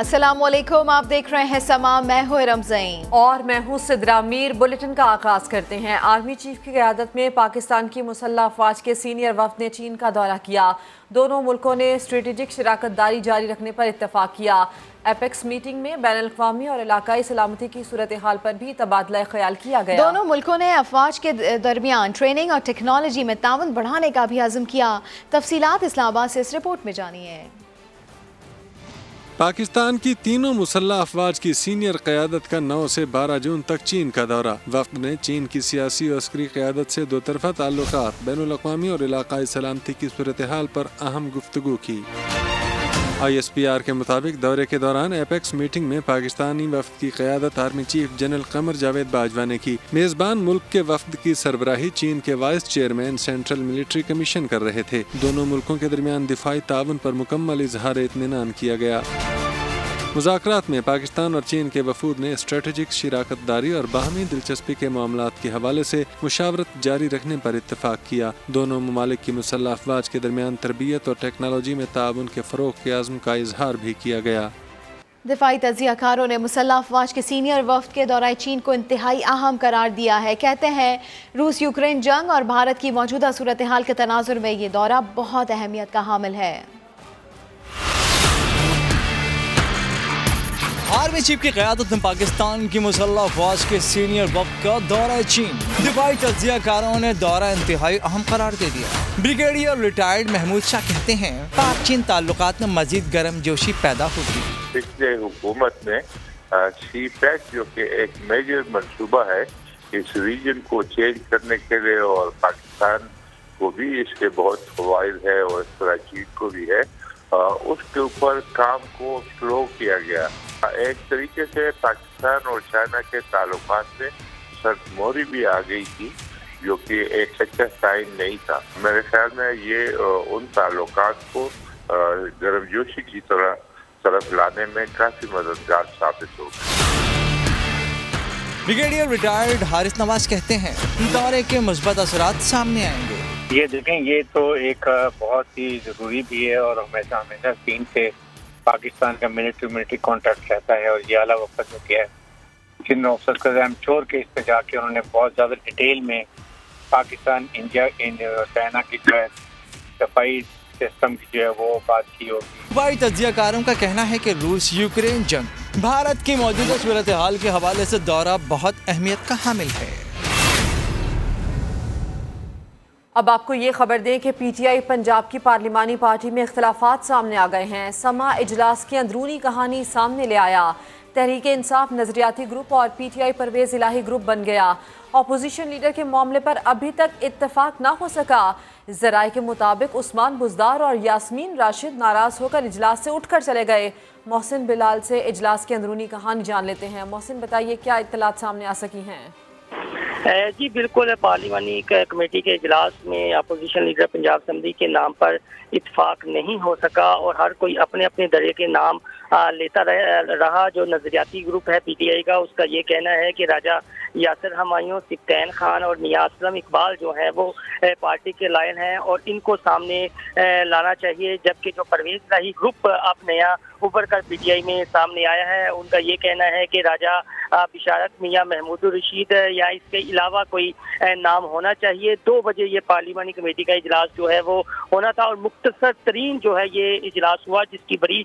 असलम आप देख रहे हैं समा मैं हूँ रमजईन और मैं हूँ सिद्रा मीर। बुलेटिन का आगाज़ करते हैं। आर्मी चीफ की क्यादत में पाकिस्तान की मुसल्ह अफवाज के सीनियर वफद ने चीन का दौरा किया। दोनों मुल्कों ने स्ट्रेटेजिक शराकत दारी जारी रखने पर इतफाक किया। एपेक्स मीटिंग में बैन अवी और इलाकई सलामती की सूरत हाल पर भी तबादला ख्याल किया गया। दोनों मुल्कों ने अफवाज के दरमियान ट्रेनिंग और टेक्नोलॉजी में ताउन बढ़ाने का भी आज़म किया। तफसीत इस्लामाबाद से इस रिपोर्ट में जानिए। पाकिस्तान की तीनों मुसल्ह अफवाज की सीनियर क्यादत का नौ से 12 जून तक चीन का दौरा। वक्त ने चीन की सियासी और अस्करी क्यादत से दो तरफा ताल्लुक बैन अवी और इलाकई सलामती की सूरत हाल पर अहम गुफ्तु की। आई एस पी आर के मुताबिक दौरे के दौरान एपेक्स मीटिंग में पाकिस्तानी वफद की क्यादत army chief general Qamar Javed Bajwa ने की। मेजबान मुल्क के वफद की सरबराही चीन के vice chairman central military commission कर रहे थे। दोनों मुल्कों के दरमियान दिफाई ताउन पर मुकम्मल इजहार इतमान किया गया। मुजाकर में पाकिस्तान और चीन के वफूद ने स्ट्रेटजिक शराकत दारी और बाहमी दिलचस्पी के मामला के हवाले से मुशावरत जारी रखने पर इतफाक किया। दोनों ममालिक की मुसल्ह अफवाज के दरमियान तरबियत और टेक्नोलॉजी में ताउन के फ़रोग के आज़म का इजहार भी किया गया। दिफाई तजियाकारों ने मुसल्ह अफवाज के सीनियर वफद के दौरान चीन को इंतहाई अहम करार दिया है। कहते हैं, रूस यूक्रेन जंग और भारत की मौजूदा सूरत हाल के तनाजुर में ये दौरा बहुत अहमियत का हामिल है। आर्मी चीफ की क्यादत में पाकिस्तान की मुसल्ह अफवाज के सीनियर वक्त का दौरा चीन। दिफाई तजियाकारों ने दौरा इंतहाई अहम करार दे दिया। ब्रिगेडियर रिटायर्ड महमूद शाह कहते हैं, पाक चीन ताल्लुक में मजीद गर्म जोशी पैदा होगी। पिछले हुकूमत में सी पैक जो कि एक मेजर मनसूबा है, इस रीजन को चेंज करने के लिए और पाकिस्तान को भी इसके बहुत फवाद है और इस तरह चीन को भी है उसके ऊपर काम को स्लो किया गया। एक तरीके से पाकिस्तान और चाइना के ताल्लुक में सरमोरी भी आ गई थी जो कि एक सच्चा साइन नहीं था। मेरे ख्याल में ये उन ताल्लुक को गर्मजोशी की तरह तरफ़ लाने में काफ़ी मददगार साबित होगा ब्रिगेडियर रिटायर्ड हारिस नवाज़ कहते हैं दौरे के मुस्बत असरात सामने आएँगे। ये देखें ये तो एक बहुत ही ज़रूरी भी है और हमेशा हमेशा चीन से पाकिस्तान का मिलिट्री मिलिट्री कॉन्ट्रैक्ट रहता है और ये आला वक्त में किया है। जिन ऑफिसर का आई एम श्योर के इस पे जाके उन्होंने बहुत ज़्यादा डिटेल में पाकिस्तान, इंडिया चाइना की जो है सफ़ाई सिस्टम की जो है वो बात की होगी। भाई तजियाकारों का कहना है कि रूस यूक्रेन जंग, भारत की मौजूदा सूरत हाल के हवाले से दौरा बहुत अहमियत का हामिल है। अब आपको ये खबर दें कि पीटीआई पंजाब की पार्लिमानी पार्टी में इख्तलाफात सामने आ गए हैं। समा इजलास की अंदरूनी कहानी सामने ले आया। तहरीक इंसाफ, नजरियाती ग्रुप और P T PTI Parvez Elahi group बन गया। अपोजिशन लीडर के मामले पर अभी तक इत्तेफाक ना हो सका। जराए के मुताबिक उस्मान बुजदार और यासमीन राशिद नाराज़ होकर इजलास से उठकर चले गए। मोहसिन बिलाल से इजलास की अंदरूनी कहानी जान लेते हैं। मोहसिन, बताइए क्या इतलात सामने आ सकी हैं? जी, बिल्कुल, पार्लिमानी कमेटी के इजलास में अपोजिशन लीडर पंजाब असम्बली के नाम पर इतफाक नहीं हो सका और हर कोई अपने अपने दरिया के नाम लेता रहा जो नजरियाती ग्रुप है पीटीआई का, उसका ये कहना है कि राजा यासर हमायूं सिप्तैन खान और नियासलम इकबाल जो है वो पार्टी के लाइन हैं और इनको सामने लाना चाहिए, जबकि जो परवेज राही ग्रुप अब नया उभर कर पीटीआई में सामने आया है। उनका ये कहना है कि राजा बिशारत मियाँ महमूद रशीद, या इसके अलावा कोई नाम होना चाहिए। दो बजे ये पार्लिमानी कमेटी का इजलास जो है वो होना था और मुख्तसर तरीन जो है ये इजलास हुआ, जिसकी बड़ी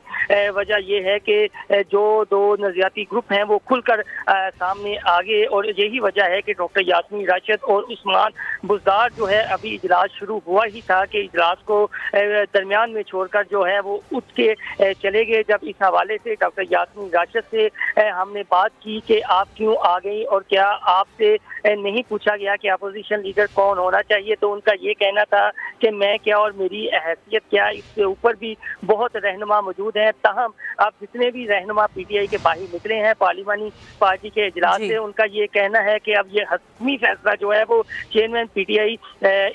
वजह यह है कि जो दो नजरियाती ग्रुप हैं वो खुलकर सामने आगे और यही वजह है कि डॉक्टर यासमी राशिद और उस्मान बुजदार जो है अभी इजलास शुरू हुआ ही था कि इजलास को दरमियान में छोड़कर जो है वो उठ के चले गए। जब इस हवाले से डॉक्टर यासमीन राशद से हमने बात की कि आप क्यों आ गई और क्या आपसे नहीं पूछा गया कि अपोजिशन लीडर कौन होना चाहिए तो उनका ये कहना था कि मैं क्या और मेरी हैसियत क्या इसके ऊपर भी बहुत रहनुमा मौजूद हैं। तहम अब जितने भी रहनुमा पीटीआई के बाहर निकले हैं पार्लिमानी पार्टी के इजलास से उनका ये कहना है कि अब ये हतमी फैसला जो है वो चेयरमैन पीटीआई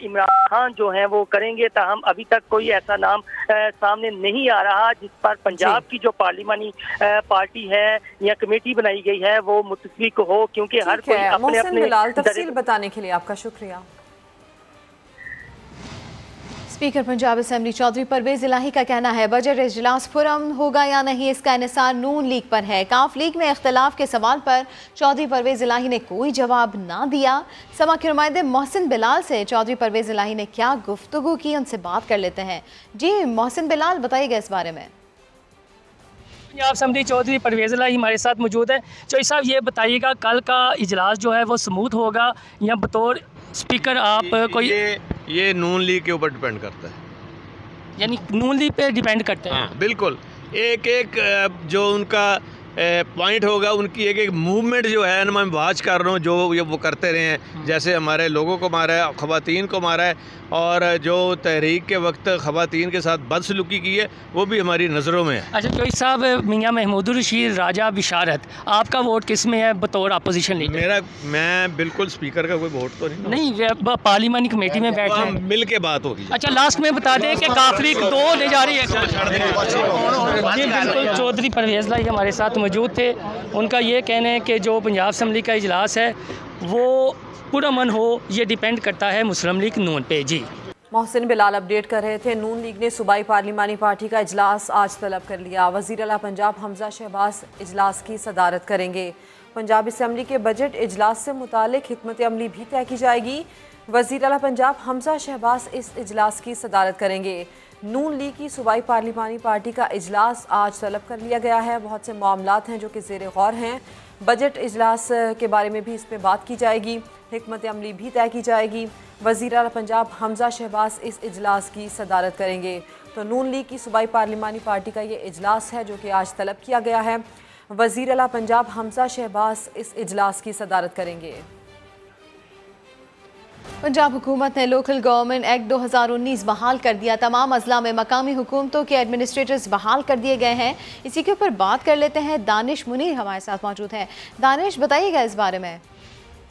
इमरान खान जो है वो करेंगे। तहम अभी तक कोई ऐसा नाम सामने नहीं आ रहा जिस पर पंजाब की जो पार्लिमानी पार्टी है या कमेटी बनाई गई है वो मुतफिक हो क्योंकि हर कोई अपने अपने तफसील बताने के लिए आपका शुक्रिया। स्पीकर पंजाब असम्बली चौधरी परवेज इलाही का कहना है बजट इजलास पुरम होगा या नहीं इसका इसार नून लीग पर है। काफ लीग में इख्तलाफ के सवाल पर चौधरी परवेज इलाही ने कोई जवाब ना दिया। समा के नुमाइंदे मोहसिन बिलाल से चौधरी परवेज इलाही ने क्या गुफ्तु की उनसे बात कर लेते हैं। जी मोहसिन बिलाल बताइएगा इस बारे में। पंजाब असम्बली चौधरी परवेज इलाही हमारे साथ मौजूद है। चौधरी साहब ये बताइएगा कल का इजलास जो है वो स्मूथ होगा या बतौर स्पीकर आप कोई ये ये नून लीग के ऊपर डिपेंड करता है। यानी नून लीग पे डिपेंड करता है? हाँ बिल्कुल। एक एक जो उनका पॉइंट होगा उनकी एक एक मूवमेंट जो है ना मैं वाच कर रहा हूँ जो ये वो करते रहे हैं। हम्म। जैसे हमारे लोगों को मारा है ख़वातीन को मारा है और जो तहरीक के वक्त ख़वातीन के साथ बदसलूकी की है वो भी हमारी नज़रों में है। अच्छा चौधरी साहब मियाँ महमूद रशीद राजा बिशारत आपका वोट किसमें है बतौर अपोजिशन लीडर मेरा मैं बिल्कुल स्पीकर का कोई वोट तो नहीं नहीं पार्लिमानी कमेटी में बैठ हैं। मिल के बात होगी। अच्छा लास्ट में बता दें कि काफली दो ले जा रही है। बिल्कुल चौधरी परवेज लाई हमारे साथ मौजूद थे। उनका ये कहना है कि जो पंजाब असम्बली का इजलास है वो पूरा मन हो, ये डिपेंड करता है मुस्लिम लीग नून पे, जी। मोहसिन बिलाल अपडेट कर रहे थे, नून लीग ने सूबाई पार्लिमानी पार्टी का इजलास आज तलब कर लिया। वज़ीर अला पंजाब हमजा शहबाज इजलास की सदारत करेंगे। पंजाब असम्बली के बजट इजलास से मुतल हमत अमली भी तय की जाएगी। वज़ीर अला पंजाब हमजा शहबाज इस इजलास की सदारत करेंगे। नून लीग की सूबाई पार्लिमानी पार्टी का इजलास आज तलब कर लिया गया है। बहुत से मामला हैं जो कि जेर गौर हैं। बजट अजलास के बारे में भी इस पर बात की जाएगी। हमत अमली भी तय की जाएगी। वज़ीर अल पंजाब हमजा शहबाज इस अजलास की सदारत करेंगे। तो नून लीग की सूबाई पार्लिमानी पार्टी का ये अजलास है, जो कि आज तलब किया गया है। वज़ीर अला पंजाब हमजा शहबाज इस अजलास की सदारत करेंगे। पंजाब हुकूमत ने लोकल गवर्नमेंट एक्ट 2019 बहाल कर दिया। तमाम अजला में मकामी हुकूमतों के एडमिनिस्ट्रेटर्स बहाल कर दिए गए हैं। इसी के ऊपर बात कर लेते हैं। दानिश मुनीर हमारे साथ मौजूद हैं। दानिश, बताइएगा इस बारे में।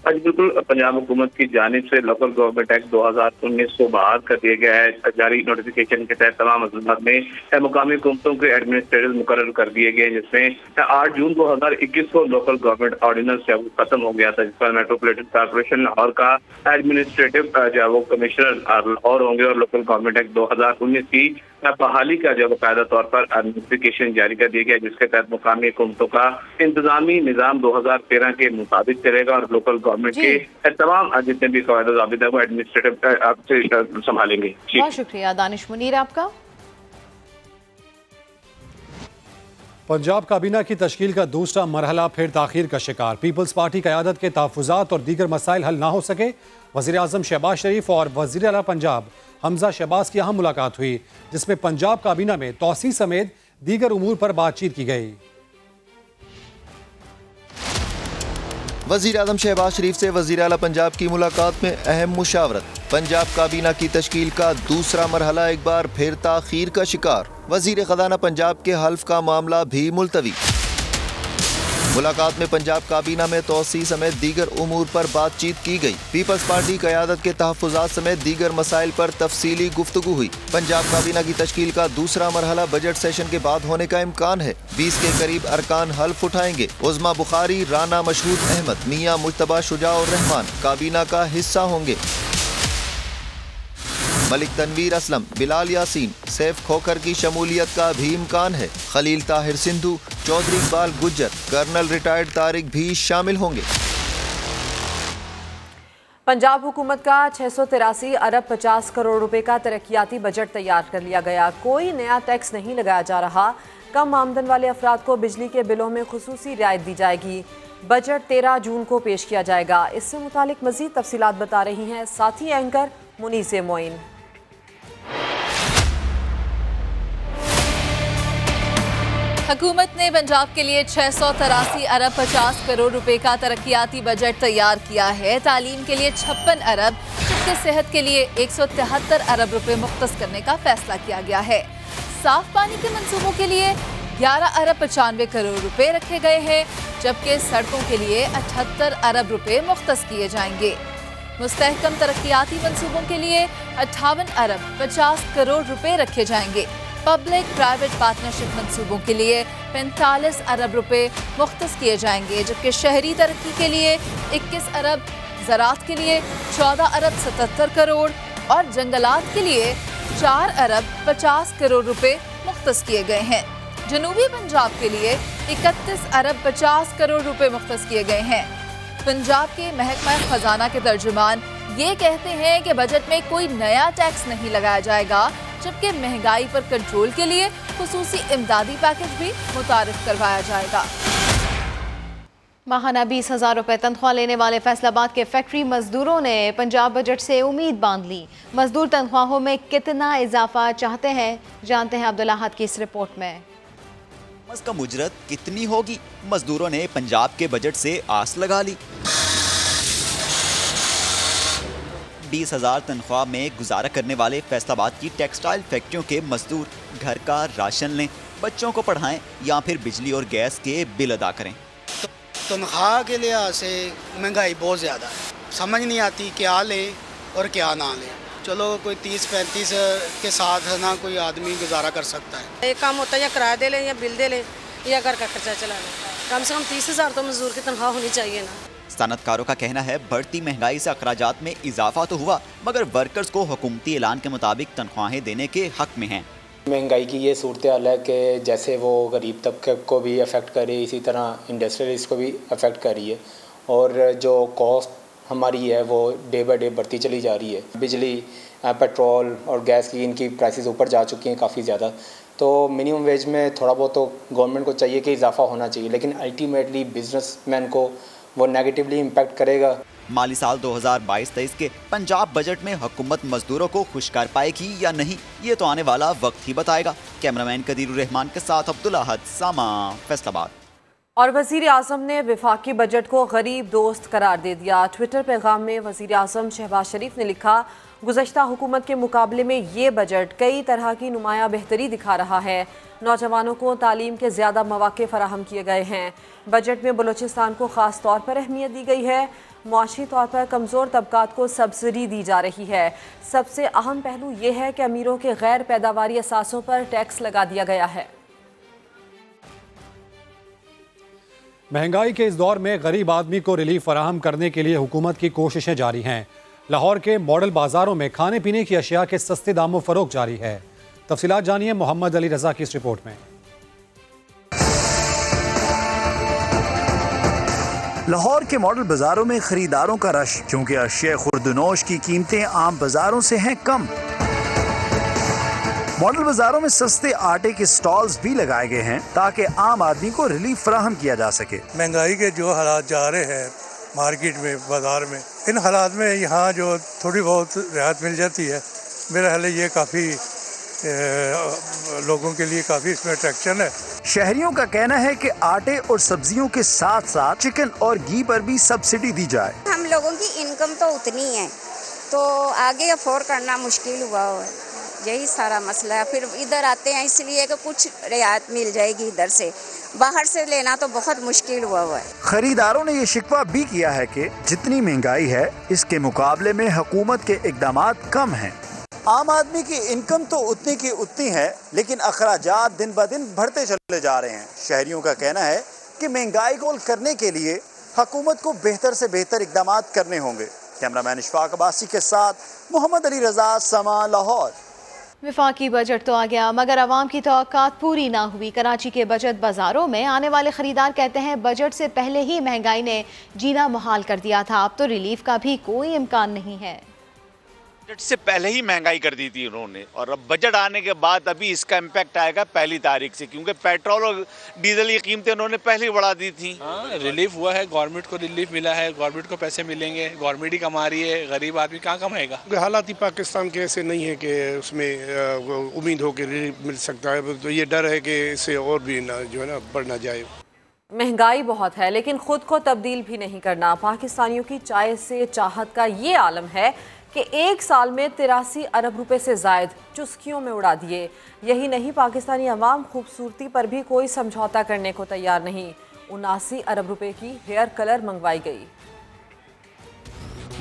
आज बिल्कुल पंजाब हुकूमत की जानब से लोकल गवर्नमेंट एक्ट दो हज़ार उन्नीस को बहाल कर दिया गया है। जारी नोटिफिकेशन के तहत तमाम अजलात में मुकामी हुकूमतों के एडमिनिस्ट्रेटर मुकर कर दिए गए जिसमें आठ जून दो हज़ार इक्कीस को लोकल गवर्नमेंट ऑर्डिनेंस जो खत्म हो गया था, जिस पर मेट्रोपोलिटन कॉरपोरेशन लाहौर का एडमिनिस्ट्रेटिव जो है वो कमिश्नर लाहौर होंगे और लोकल गवर्नमेंट एक्ट दो हज़ार उन्नीस की बहाली का जो बाकायदा तौर पर नोटिफिकेशन जारी कर दिया गया जिसके तहत मुकामी हुकूमतों का इंतजामी निज़ाम दो हज़ार तेरह के मुताबिक चलेगा और लोकल गवर्नमेंट के तमाम जितने भी कवायद जाबित है वो एडमिनिस्ट्रेटिव संभालेंगे। बहुत शुक्रिया दानिश मुनीर आपका। पंजाब काबीना की तश्कील का दूसरा मरहला फिर ताखिर का शिकार पीपल्स पार्टी क्यादत के तहफात और दीगर मसाइल हल ना हो सके वजी अजम शहबाज शरीफ और वजी अला पंजाब हमजा शहबाज की अहम मुलाकात हुई, जिसमें पंजाब काबीना में तोसी समेत दीगर उमूर पर बातचीत की गई। वज़ीर अजम शहबाज शरीफ से वज़ीर अला पंजाब की मुलाकात में अहम मुशावरत। पंजाब काबीना की तश्कील का दूसरा मरहला एक बार फिर ताखीर का शिकार। वज़ीर खजाना पंजाब के हल्फ का मामला भी मुलतवी। मुलाकात में पंजाब काबीना में तोसी समेत दीगर उमूर पर बातचीत की गई। पीपल्स पार्टी क्यादत के तहफात समेत दीगर मसाइल पर तफसीली गुफ्तु हुई। पंजाब काबीना की तश्कील का दूसरा मरहला बजट सेशन के बाद होने का इम्कान है। बीस के करीब अरकान हल्फ उठाएँगे। उजमा बुखारी, राना मशहूद अहमद, मियाँ मुशतबा शुजा और रहमान काबीना का हिस्सा होंगे। मलिक तनवीर असलम, बिलाल यासीन, सैफ खोखर की शमूलियत का भी इम्कान है। खलील ताहिर सिंधु, चौधरी इकबाल गुज्जर, कर्नल रिटायर्ड तारिक भी शामिल होंगे। पंजाब हुकूमत का छः सौ तिरासी अरब पचास करोड़ रुपए का तरक्याती बजट तैयार कर लिया गया। कोई नया टैक्स नहीं लगाया जा रहा। कम आमदन वाले अफराद को बिजली के बिलों में खसूसी रियायत दी जाएगी। बजट तेरह जून को पेश किया जाएगा। इससे मुतालिक मजीद तफसीत बता रही हैं साथी एंकर मुनीस मोइन। हुकूमत ने पंजाब के लिए छह सौ तिरासी अरब पचास करोड़ रुपए का तरक्याती बजट तैयार किया है। तालीम के लिए छप्पन अरब जबकि सेहत के लिए एक सौ तिहत्तर अरब रुपए मुख्त करने का फैसला किया गया है। साफ़ पानी के मनसूबों के लिए ग्यारह अरब पचानवे करोड़ रुपए रखे गए हैं, जबकि सड़कों के लिए अठहत्तर अरब रुपए मुख्त किए जाएँगे। मुस्तकम तरक्याती मनसूबों के लिए अट्ठावन अरब पचास करोड़ रुपए रखे जाएँगे। पब्लिक प्राइवेट पार्टनरशिप मंसूबों के लिए 45 अरब रुपए मुख्त किए जाएँगे, जबकि शहरी तरक्की के लिए 21 अरब, ज़रात के लिए 14 अरब 77 करोड़ और जंगलात के लिए चार अरब पचास करोड़ रुपए मुख्त किए गए हैं। जनूबी पंजाब के लिए इकतीस अरब पचास करोड़ रुपए मुख्त किए गए हैं। पंजाब के महकमा खजाना के तर्जुमान ये कहते हैं कि बजट में कोई नया टैक्स नहीं लगाया जाएगा जबकि महँगाई पर कंट्रोल के लिए खसूसी इमदादी पैकेज भी मुतारफ करवाया जाएगा। माहाना बीस हज़ार रुपए तनख्वाह लेने वाले फैसलाबाद के फैक्ट्री मजदूरों ने पंजाब बजट से उम्मीद बाँध ली। मजदूर तनख्वाहों में कितना इजाफा चाहते हैं जानते हैं अब्दुल्ला हद की इस रिपोर्ट में। कम उजरत कितनी होगी? मजदूरों ने पंजाब के बजट से आस लगा ली। बीस हज़ार तनख्वाह में गुजारा करने वाले फैसलाबाद की टेक्सटाइल फैक्ट्रियों के मजदूर घर का राशन लें बच्चों को पढ़ाएँ या फिर बिजली और गैस के बिल अदा करें। तनख्वाह के लिहाज से महँगाई बहुत ज़्यादा है। समझ नहीं आती क्या लें और क्या ना लें। चलो कोई तीस पैंतीस के साथ ना कोई आदमी गुजारा कर सकता है। एक काम होता है या किराया दे लें या बिल दे लें या घर का खर्चा चला लें। कम से कम तीस हज़ार तो मजदूर की तनख्वाह होनी चाहिए ना। सनतकारों का कहना है, बढ़ती महँगाई से अखराज में इजाफा तो हुआ, मगर वर्कर्स को हुकूमती ऐलान के मुताबिक तनख्वाहें देने के हक में हैं। महँगाई की ये सूरत हाल है कि जैसे वो गरीब तबके को भी अफेक्ट कर रही है, इसी तरह इंडस्ट्रियलिस्ट को भी अफेक्ट कर रही है। और जो कॉस्ट हमारी है, वो डे बाई डे बढ़ती चली जा रही है। बिजली पेट्रोल और गैस की इनकी प्राइसेस ऊपर जा चुकी हैं काफ़ी ज़्यादा। तो मिनिमम वेज में थोड़ा बहुत तो गवर्नमेंट को चाहिए कि इजाफा होना चाहिए, लेकिन अल्टीमेटली बिजनेसमैन को वो नेगेटिवली इम्पैक्ट करेगा। माली साल 2022-23 के पंजाब बजट में हुकूमत मजदूरों को खुश कर पाएगी या नहीं ये तो आने वाला वक्त ही बताएगा। कैमरामैन कदीर रहमान के साथ अब्दुल्ला हद सामा फैसलाबाद। और वज़ीर अजम ने विफाकी बजट को गरीब दोस्त करार दे दिया। ट्विटर पैगाम में वज़ीर अजम शहबाज शरीफ ने लिखा गुजशत हुकूमत के मुकाबले में ये बजट कई तरह की नुमाया बेहतरी दिखा रहा है। नौजवानों को तालीम के ज़्यादा मौाक़े फराहम किए गए हैं। बजट में बलोचिस्तान को ख़ास तौर पर अहमियत दी गई है। मुआशी तौर पर कमज़ोर तबकात को सब्सिडी दी जा रही है। सबसे अहम पहलू ये है कि अमीरों के गैर पैदावारी असासों पर टैक्स लगा दिया गया है। महँगाई के इस दौर में गरीब आदमी को रिलीफ फराहम करने के लिए हुकूमत की कोशिशें जारी हैं। लाहौर के मॉडल बाजारों में खाने पीने की अशिया के सस्ते दामों फरोख जारी है। तफसीत जानिए मोहम्मद अली रजा की इस रिपोर्ट में। लाहौर के मॉडल बाजारों में खरीदारों का रश क्योंकि अशिया खुर्दनोश की कीमतें आम बाजारों से हैं कम। मॉडल बाजारों में सस्ते आटे के स्टॉल्स भी लगाए गए हैं ताकि आम आदमी को रिलीफ फराहम किया जा सके। महँगाई के जो हालात जा रहे हैं मार्केट में बाज़ार में। इन हालात में यहाँ जो थोड़ी बहुत रियायत मिल जाती है मेरा ख्याल ये काफ़ी लोगों के लिए काफ़ी इसमें अट्रैक्शन है। शहरियों का कहना है कि आटे और सब्जियों के साथ साथ चिकन और घी पर भी सब्सिडी दी जाए। हम लोगों की इनकम तो उतनी है तो आगे अफोर्ड करना मुश्किल हुआ है। यही सारा मसला है। फिर इधर आते हैं, इसलिए कि कुछ रियायत मिल जाएगी इधर से। बाहर से लेना तो बहुत मुश्किल हुआ हुआ है। खरीदारों ने ये शिकवा भी किया है कि जितनी महँगाई है, इसके मुकाबले में हुकूमत के इकदाम कम हैं। आम आदमी की इनकम तो उतनी की उतनी है, लेकिन अखराज दिन ब दिन बढ़ते चले जा रहे हैं। शहरियों का कहना है कि महँगाई गोल करने के लिए हकूमत को बेहतर से बेहतर इकदाम करने होंगे। कैमरा मैन इशफाक अबासी के साथ मोहम्मद अली रजा समा, लाहौर। विफाकी बजट तो आ गया, मगर आवाम की तो पूरी ना हुई। कराची के बजट बाजारों में आने वाले खरीदार कहते हैं, बजट से पहले ही महँगाई ने जीना मुहाल कर दिया था। अब तो रिलीफ का भी कोई इम्कान नहीं है। बजट से पहले ही महँगाई कर दी थी उन्होंने। और अब बजट आने के बाद अभी इसका इम्पैक्ट आएगा पहली तारीख से क्योंकि पेट्रोल और डीजल की कीमतें उन्होंने पहले ही बढ़ा दी थी। हाँ रिलीफ हुआ है गवर्नमेंट को रिलीफ मिला है गवर्नमेंट को पैसे मिलेंगे गवर्नमेंट ही कमा रही है गरीब आदमी कहाँ कमाएगा? हालात ही पाकिस्तान के ऐसे नहीं है कि उसमें उम्मीद हो कि रिलीफ मिल सकता है तो ये डर है कि इससे और भी ना जो है ना बढ़ना जाए। महँगाई बहुत है लेकिन खुद को तब्दील भी नहीं करना। पाकिस्तानियों की चाय से चाहत का ये आलम है कि एक साल में तिरासी अरब रुपए से जायद चुस्कियों में उड़ा दिए। यही नहीं, पाकिस्तानी अवाम खूबसूरती पर भी कोई समझौता करने को तैयार नहीं। उनासी अरब रुपए की हेयर कलर मंगवाई गई।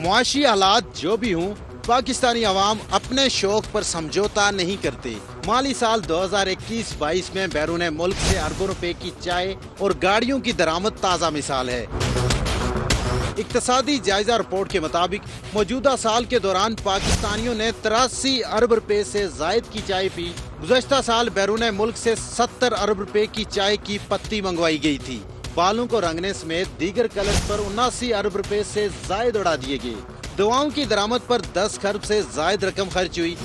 मुआशी हालात जो भी हों, पाकिस्तानी अवाम अपने शौक पर समझौता नहीं करते। माली साल 2021-22 में बैरून मुल्क से अरबों रुपए की चाय और गाड़ियों की दरामद ताज़ा मिसाल है। इकतसादी जायजा रिपोर्ट के मुताबिक मौजूदा साल के दौरान पाकिस्तानियों ने तिरासी अरब रुपए से जायद की चाय पी। गुजशत साल बैरून मुल्क से सत्तर अरब रुपए की चाय की पत्ती मंगवाई गई थी। बालों को रंगने समेत दीगर कलर पर उनासी अरब रुपए से जायद उड़ा दिए गए। दवाओं की दरामद पर 10 खरब से जायद रकम खर्च हुई।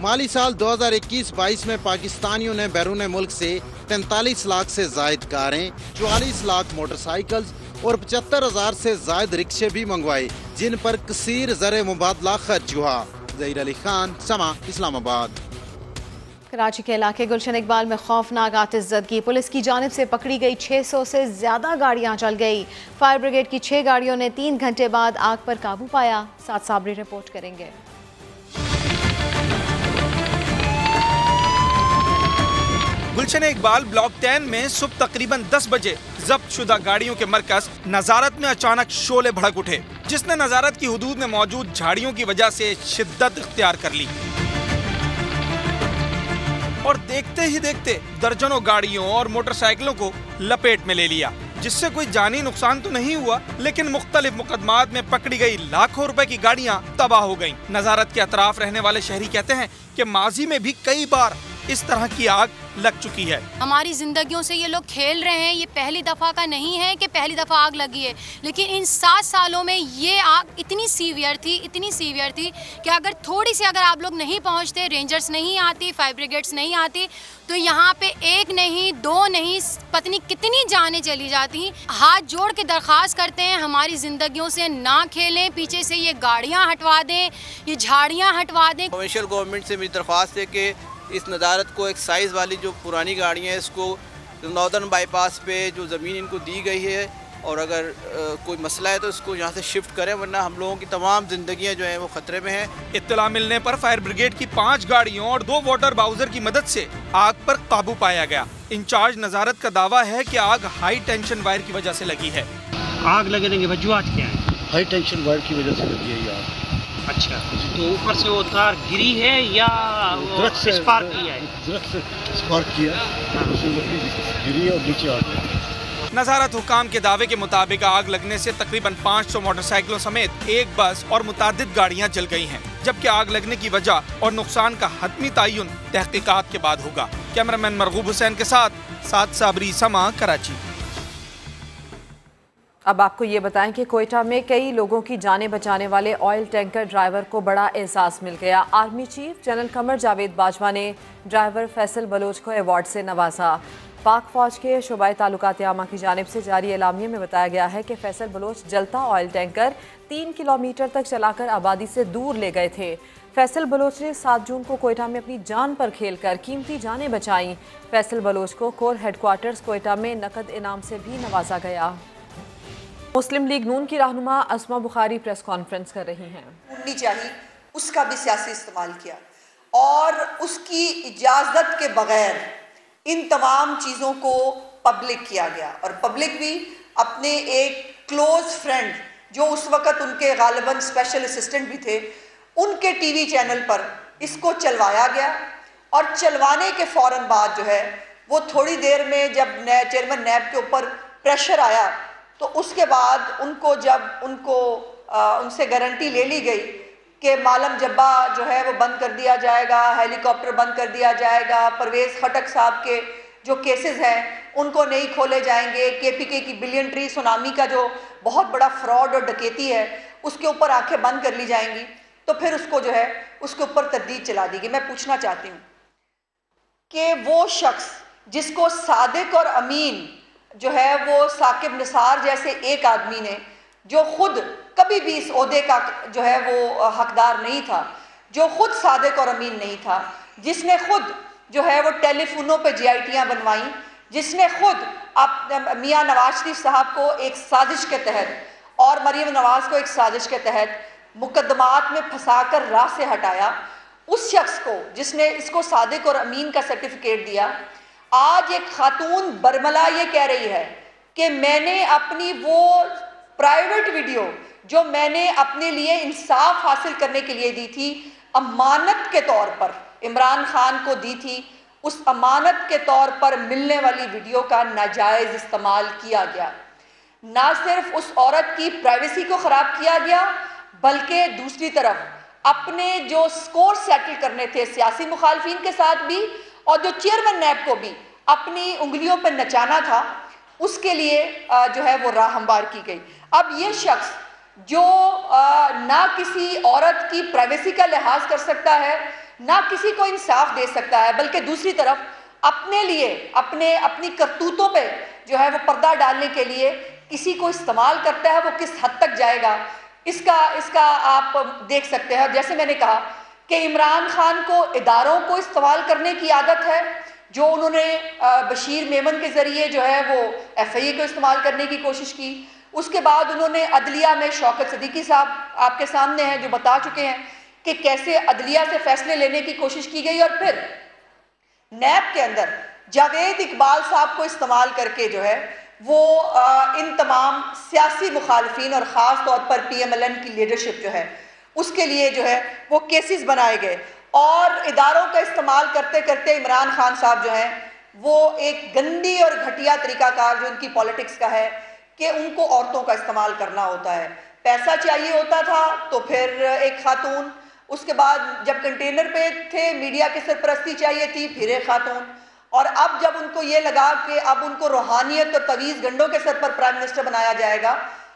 माली साल 2021-22 में पाकिस्तानियों ने बैरून मुल्क से 43 लाख से जायद कारें 44 लाख मोटरसाइकिल्स और पचहत्तर हज़ार से जायद रिक्शे भी मंगवाए, जिन पर कसीर जर मुबादला खर्च हुआ। जहीर अली खान, समा, इस्लामाबाद। कराची के इलाके गुलशन इकबाल में खौफनाक आतिशदगी पुलिस की जानब से पकड़ी गई 600 से ज़्यादा गाड़ियाँ चल गई। फायर ब्रिगेड की छह गाड़ियों ने तीन घंटे बाद आग पर काबू पाया। सात साबरी रिपोर्ट करेंगे। गुलशन इकबाल ब्लॉक टेन में सुबह तकरीबन 10 बजे जब्त शुदा गाड़ियों के मरकज, नजारत में अचानक शोले भड़क उठे, जिसने नजारत की हदूद में मौजूद झाड़ियों की वजह से शिद्दत इख्तियार कर ली और देखते ही देखते दर्जनों गाड़ियों और मोटरसाइकिलों को लपेट में ले लिया, जिससे कोई जानी नुकसान तो नहीं हुआ, लेकिन मुख्तलिफ़ मुकदमात में पकड़ी गई लाखों रुपए की गाड़ियाँ तबाह हो गईं। नजारत के अतराफ रहने वाले शहरी कहते हैं कि माजी में भी कई बार इस तरह की आग लग चुकी है। हमारी जिंदगियों से ये लोग खेल रहे हैं ये पहली दफ़ा का नहीं है कि पहली दफ़ा आग लगी है। लेकिन इन सात सालों में ये आग इतनी सीवियर थी इतनी सीवियर थी कि अगर थोड़ी सी अगर आप लोग नहीं पहुँचते रेंजर्स नहीं आती फायर ब्रिगेड्स नहीं आती तो यहाँ पे एक नहीं दो नहीं पत्नी कितनी जाने चली जाती। हाथ जोड़ के दरख्वास्त करते हैं हमारी ज़िंदगियों से ना खेलें पीछे से ये गाड़ियाँ हटवा दें ये झाड़ियाँ हटवा दें। कमर्शियल गवर्नमेंट से मेरी दरख्वास्त है कि इस नज़ारत को एक साइज़ वाली जो पुरानी गाड़ियाँ हैं इसको नॉर्दर्न बाईपास पे जो ज़मीन इनको दी गई है और अगर आ, कोई मसला है तो इसको यहाँ से शिफ्ट करें वरना हम लोगों की तमाम जिंदगियाँ जो हैं वो खतरे में हैं। इत्तला मिलने पर फायर ब्रिगेड की पाँच गाड़ियों और दो वाटर बाउजर की मदद से आग पर काबू पाया गया। इंचार्ज नजारत का दावा है कि आग हाई टेंशन वायर की वजह से लगी है। आग लगने की वजूहत क्या है? हाई टेंशन वायर की वजह से लगी है ये आग। अच्छा। तो ऊपर से वो तार गिरी है या स्पार्क किया है? दरख्त स्पार्क किया। गिरी और नीचे आ गया। नजारत हुकाम के दावे के मुताबिक आग लगने से तकरीबन 500 मोटरसाइकिलों समेत एक बस और मुताद गाड़ियाँ जल गई हैं जबकि आग लगने की वजह और नुकसान का हतमी तयन तहकीकात के बाद होगा। कैमरामैन मरगूब हुसैन के साथ सात साबरी समा कराची। अब आपको ये बताएँ कि कोयटा में कई लोगों की जानें बचाने वाले ऑयल टैंकर ड्राइवर को बड़ा एहसास मिल गया। Army chief general Qamar Javed Bajwa ने ड्राइवर फैसल बलोच को अवार्ड से नवाजा। पाक फौज के शुबाई ताल्लुकात आमा की जानब से जारी एलामिया में बताया गया है कि फैसल बलोच जलता ऑयल टैंकर तीन किलोमीटर तक चलाकर आबादी से दूर ले गए थे। फैसल बलोच ने सात जून को कोयटा में अपनी जान पर खेलकर कीमती जानें बचाईं। फैसल बलोच को कोर हेडक्वार्टर्स कोयटा में नकद इनाम से भी नवाजा गया। मुस्लिम लीग नून की रहनुमा असमा बुखारी प्रेस कॉन्फ्रेंस कर रही हैं। ढूंढनी चाहिए, उसका भी सियासी इस्तेमाल किया। और उसकी इजाज़त के बगैर इन तमाम चीज़ों को पब्लिक किया गया। और पब्लिक भी अपने एक क्लोज फ्रेंड, जो उस वक़्त उनके गालिबन स्पेशल असिस्टेंट भी थे, उनके टीवी चैनल पर इसको चलवाया गया। और चलवाने के फ़ौर बाद जो है, वो थोड़ी देर में जब चेयरमैन नैब के ऊपर प्रेशर आया तो उसके बाद उनको जब उनको आ, उनसे गारंटी ले ली गई कि मालम जब्बा जो है वो बंद कर दिया जाएगा हेलीकॉप्टर बंद कर दिया जाएगा परवेज़ खटक साहब के जो केसेस हैं उनको नहीं खोले जाएँगे। के पी के की बिलियन ट्री सुनामी का जो बहुत बड़ा फ्रॉड और डकेती है उसके ऊपर आँखें बंद कर ली जाएँगी। तो फिर उसको जो है उसके ऊपर तरदीद चला दी गई। मैं पूछना चाहती हूँ कि वो शख्स जिसको सादिक और अमीन जो है वो साकिब निसार जैसे एक आदमी ने, जो खुद कभी भी इस अहदे का जो है वो हकदार नहीं था, जो खुद सादक और अमीन नहीं था, जिसने खुद जो है वो टेलीफोनों पे जीआईटियाँ बनवाई, जिसने खुद आप मियाँ नवाज़ शरीफ साहब को एक साजिश के तहत और मरीम नवाज़ को एक साजिश के तहत मुकदमात में फंसाकर राह से हटाया, उस शख्स को जिसने इसको सादक और अमीन का सर्टिफिकेट दिया आज एक खातून बर्मला ये कह रही है कि मैंने अपनी वो प्राइवेट वीडियो जो मैंने अपने लिए इंसाफ हासिल करने के लिए दी थी, अमानत के तौर पर, इमरान खान को दी थी, उस अमानत के तौर पर मिलने वाली वीडियो का नाजायज़ इस्तेमाल किया गया। ना सिर्फ़ उस औरत की प्राइवेसी को ख़राब किया गया, बल्कि दूसरी तरफ़, अपने जो स्कोर सेटल करने थे सियासी मुखालफी के साथ भी और जो चेयरमैन नैब को भी अपनी उंगलियों पर नचाना था, उसके लिए जो है वो राह हमवार की गई। अब ये शख्स जो ना किसी औरत की प्राइवेसी का लिहाज कर सकता है, ना किसी को इंसाफ दे सकता है, बल्कि दूसरी तरफ़ अपने लिए, अपने, अपनी करतूतों पे जो है वो पर्दा डालने के लिए किसी को इस्तेमाल करता है, वो किस हद तक जाएगा, इसका इसका आप देख सकते हैं। जैसे मैंने कहा कि इमरान खान को इदारों को इस्तेमाल करने की आदत है, जो उन्होंने बशीर मेमन के ज़रिए जो है वो एफ़ आई ए को इस्तेमाल करने की कोशिश की। उसके बाद उन्होंने अदलिया में शौकत सदीकी साहब आपके सामने हैं, जो बता चुके हैं कि कैसे अदलिया से फैसले लेने की कोशिश की गई और फिर नैब के अंदर जावेद इकबाल साहब को इस्तेमाल करके जो है वो इन तमाम सियासी मुखालफी और ख़ास तौर पर पी एम एल एन की लीडरशिप जो है उसके लिए जो है वो केसेस बनाए गए। और इदारों का इस्तेमाल करते करते इमरान खान साहब जो हैं, वो एक गंदी और घटिया तरीकाकार जो उनकी पॉलिटिक्स का है कि उनको औरतों का इस्तेमाल करना होता है। पैसा चाहिए होता था तो फिर एक खातून, उसके बाद जब कंटेनर पे थे मीडिया की सरपरस्ती चाहिए थी, फिर एक खातून। और अब जब उनको ये लगा कि अब उनको रूहानियत और तवीज़ गंडों के सर पर प्राइम मिनिस्टर बनाया जाएगा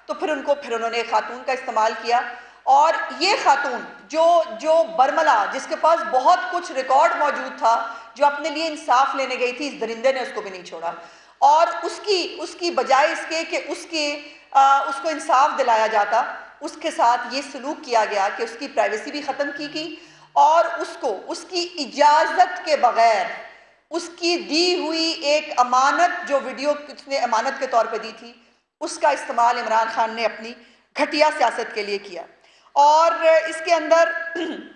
तो फिर उनको, फिर उन्होंने खातून का इस्तेमाल किया। और ये खातून जो जो बर्मला जिसके पास बहुत कुछ रिकॉर्ड मौजूद था जो अपने लिए इंसाफ लेने गई थी इस दरिंदे ने उसको भी नहीं छोड़ा। और उसकी उसकी बजाय इसके कि उसके आ, उसको इंसाफ दिलाया जाता। उसके साथ ये सलूक किया गया कि उसकी प्राइवेसी भी ख़त्म की गई और उसको उसकी इजाज़त के बगैर उसकी दी हुई एक अमानत जो वीडियो उसने अमानत के तौर पर दी थी उसका इस्तेमाल इमरान खान ने अपनी घटिया सियासत के लिए किया। और इसके अंदर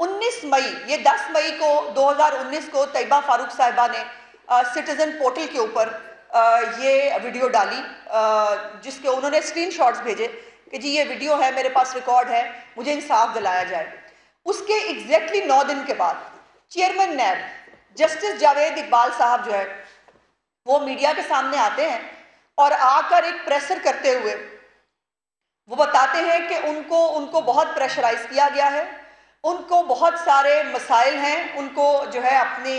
19 मई, ये 10 मई को 2019 को तैयबा फारूक साहिबा ने सिटीजन पोर्टल के ऊपर ये वीडियो डाली जिसके उन्होंने स्क्रीनशॉट्स भेजे कि जी ये वीडियो है, मेरे पास रिकॉर्ड है, मुझे इंसाफ दिलाया जाए। उसके एग्जैक्टली नौ दिन के बाद, chairman NAB, justice Javed Iqbal साहब जो है, वो मीडिया के सामने आते हैं और आकर एक प्रेशर करते हुए वो बताते हैं कि उनको उनको बहुत प्रेशराइज किया गया है। उनको बहुत सारे मसाइल हैं। उनको जो है अपने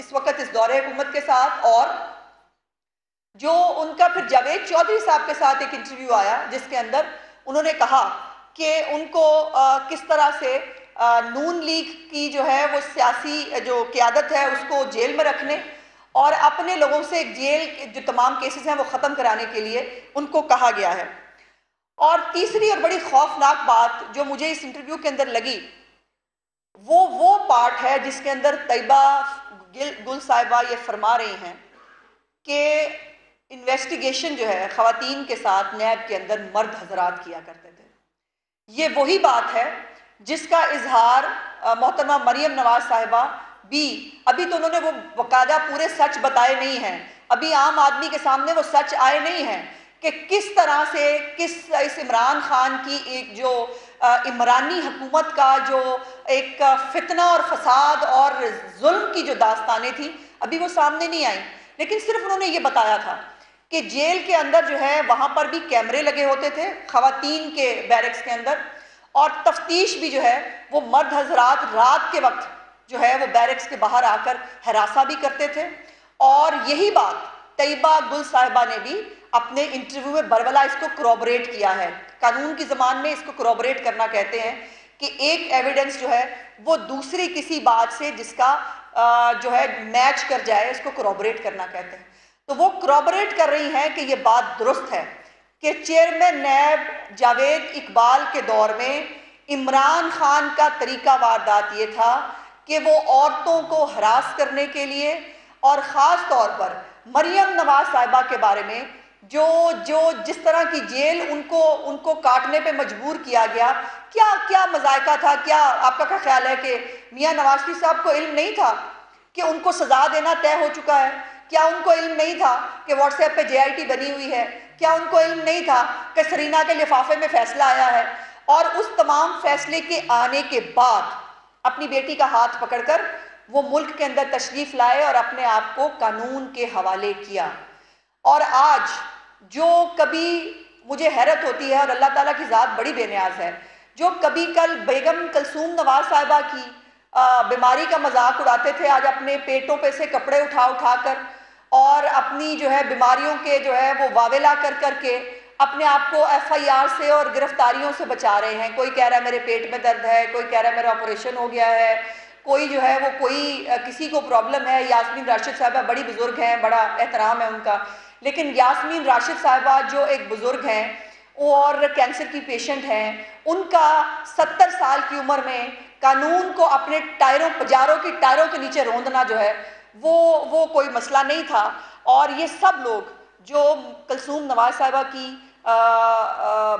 इस वक्त इस दौरे हुकूमत के साथ और जो उनका फिर जावेद चौधरी साहब के साथ एक इंटरव्यू आया जिसके अंदर उन्होंने कहा कि उनको किस तरह से नून लीग की जो है वो सियासी, जो क्यादत है उसको जेल में रखने और अपने लोगों से जेल जो तमाम केसेस हैं वो ख़त्म कराने के लिए उनको कहा गया है। और तीसरी और बड़ी खौफनाक बात जो मुझे इस इंटरव्यू के अंदर लगी, वो वो पार्ट है जिसके अंदर तैयबा गुल साहिबा ये फरमा रही हैं कि इन्वेस्टिगेशन जो है, ख़वातीन के साथ नैब के अंदर मर्द हजरात किया करते थे। ये वही बात है जिसका इजहार मोहतरमा मरियम नवाज़ साहिबा भी, अभी तो उन्होंने वो बकायदा पूरे सच बताए नहीं हैं। अभी आम आदमी के सामने वो सच आए नहीं हैं। कि किस तरह से किस, इस इमरान खान की एक जो इमरानी हुकूमत का जो एक फितना और फसाद और जुल्म की जो दास्तानें थी, अभी वो सामने नहीं आई। लेकिन सिर्फ़ उन्होंने ये बताया था कि जेल के अंदर जो है, वहाँ पर भी कैमरे लगे होते थे खातन के बैरक्स के अंदर, और तफ्तीश भी जो है, वो मर्द हजरात रात के वक्त जो है, वो बैरक्स के बाहर आकर हरासा भी करते थे। और यही बात तयबा गुल साहिबा ने भी अपने इंटरव्यू में बरवला इसको क्रॉबरेट किया है। कानून की जबान में इसको क्रॉबरेट करना कहते हैं कि एक एविडेंस जो है, वो दूसरी किसी बात से जिसका जो है मैच कर जाए, उसको क्रॉबरेट करना कहते हैं। तो वो क्रॉबरेट कर रही हैं कि ये बात दुरुस्त है कि चेयरमैन नैब जावेद इकबाल के दौर में इमरान खान का तरीका वारदात ये था कि वो औरतों को हरास करने के लिए और ख़ास तौर पर मरियम नवाज़ साहिबा के बारे में जो जो जिस तरह की जेल उनको उनको काटने पे मजबूर किया गया, क्या क्या मजायका था? क्या आपका क्या ख्याल है कि मियाँ नवाज़ शरीफ साहब को इल्म नहीं था कि उनको सजा देना तय हो चुका है? क्या उनको इल्म नहीं था कि व्हाट्सएप पे जेआईटी बनी हुई है? क्या उनको इल्म नहीं था कि सरीना के लिफाफे में फैसला आया है? और उस तमाम फैसले के आने के बाद अपनी बेटी का हाथ पकड़कर वो मुल्क के अंदर तशरीफ़ लाए और अपने आप को कानून के हवाले किया। और आज जो कभी मुझे हैरत होती है और अल्लाह ताला की ज़ात बड़ी बेनियाज है, जो कभी कल बेगम कलसूम नवाज़ साहिबा की बीमारी का मज़ाक उड़ाते थे, आज अपने पेटों पे से कपड़े उठा उठा कर और अपनी जो है बीमारियों के जो है वो वावेला कर कर के अपने आप को एफ़ आई आर से और गिरफ्तारियों से बचा रहे हैं। कोई कह रहा है मेरे पेट में दर्द है, कोई कह रहा है मेरा ऑपरेशन हो गया है, कोई जो है वो कोई किसी को प्रॉब्लम है, यासमीन राशिद साहबा बड़ी बुज़ुर्ग हैं, बड़ा एहतराम है उनका। लेकिन यासमीन राशिद साहबा जो एक बुज़ुर्ग हैं और कैंसर की पेशेंट हैं, उनका सत्तर साल की उम्र में कानून को अपने टायरों, पजारों की टायरों के नीचे रोंदना जो है, वो वो कोई मसला नहीं था। और ये सब लोग जो कलसूम नवाज़ साहबा की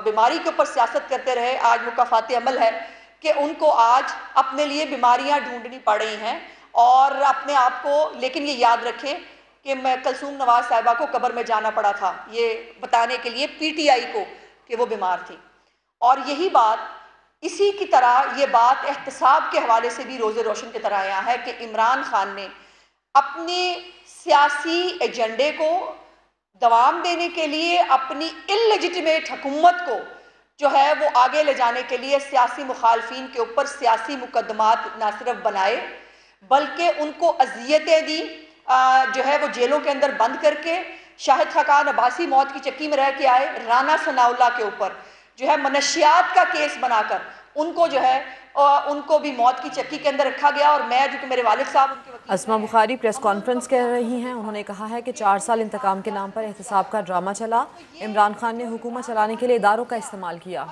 बीमारी के ऊपर सियासत करते रहे, आज मुकाफात अमल है कि उनको आज अपने लिए बीमारियाँ ढूंढनी पड़ रही हैं और अपने आप को, लेकिन ये याद रखें कि मैं कलसूम नवाज़ साहिबा को कब्र में जाना पड़ा था, ये बताने के लिए पीटीआई को कि वो बीमार थी। और यही बात, इसी की तरह ये बात एहतसाब के हवाले से भी रोज़े रोशन की तरह आया है कि इमरान खान ने अपने सियासी एजेंडे को दवाम देने के लिए, अपनी इलजिटिमेट हुकूमत को जो है वो आगे ले जाने के लिए सियासी मुखालफी के ऊपर सियासी मुकदमात ना सिर्फ़ बनाए, बल्कि उनको अजियतें दी जो है वो जेलों के अंदर बंद करके शाहिद खकान अब्बासी मौत की चक्की में रह के आए राना सनाउल्ला के ऊपर। जो है मनशियात का केस बनाकर उनको जो है उनको भी मौत की चक्की के अंदर रखा गया और मैं जो कि मेरे वालिद साहब, उनके असमा बुखारी प्रेस कॉन्फ्रेंस कर रही हैं। उन्होंने कहा है कि चार साल इंतकाम के नाम पर एहतसाब का ड्रामा चला। इमरान खान ने हुकूमत चलाने के लिए इदारों का इस्तेमाल किया।